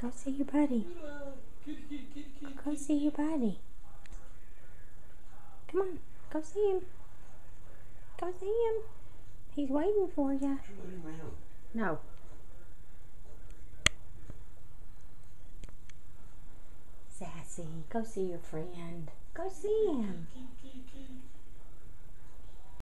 Go see your buddy. Go see your buddy. Come on, go see him. Go see him. He's waiting for you. No. Sassy, go see your friend. Go see him.